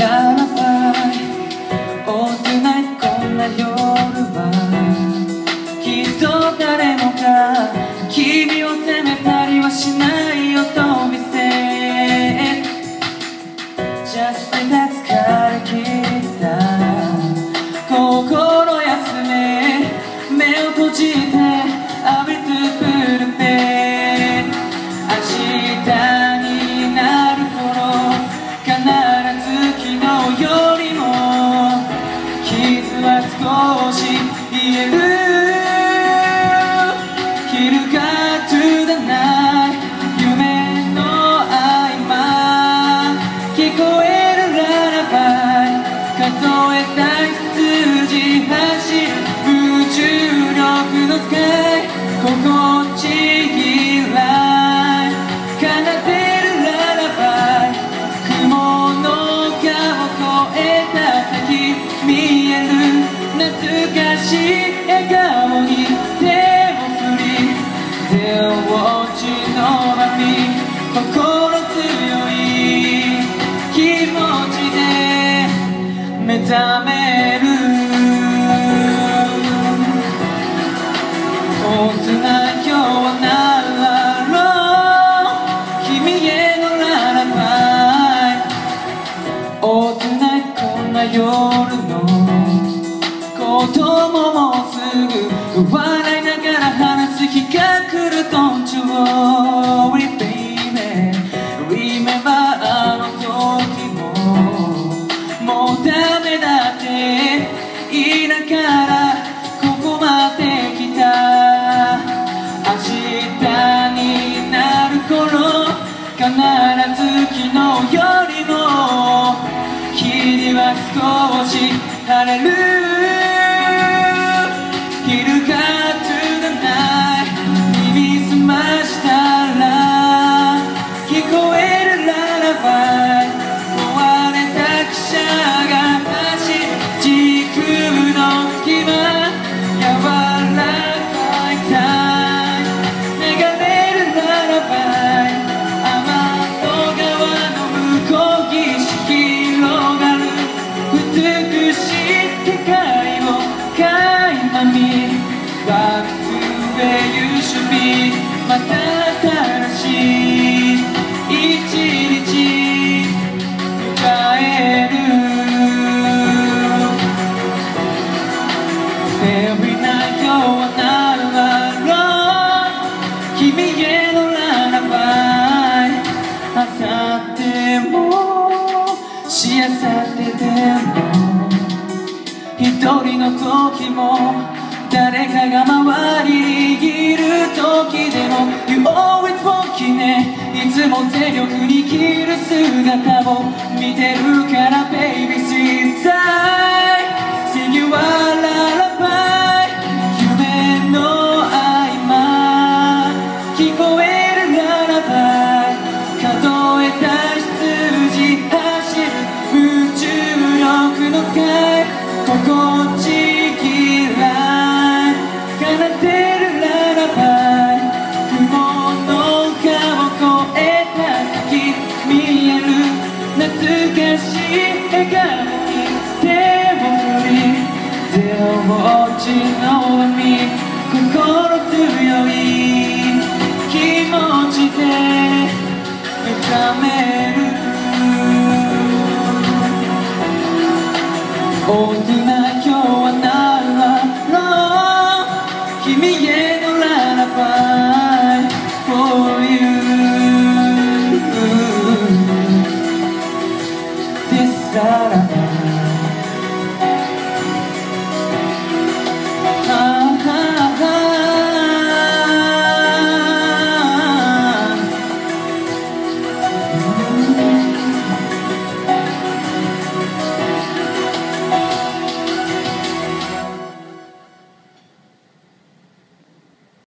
ならば落ちないこんな夜はきっと誰もが聞いて少し癒える。昼が to the night 夢の合間聞こ目覚める大人今日はならろう君へのララバイ大人こんな夜のことももうすぐ笑いながら話す日が来る Don't you worry baby し晴れる昼が to the night 耳すましたら聞こえるララバイ壊れた汽車が走る時空の隙間柔らかいタイム流れるララバイ天の川の向こう岸広がる。美しいまた新しい一日迎える Every night 今日はなるだろう君へのララバイあさってもしあさってでも一人の時も誰かが周りにいる時つも全力に生きる姿を見てるから Baby sit tight 懐かしい笑顔に手を振り手を落ちの海心強い気持ちで目覚める大人今日はならろう君へ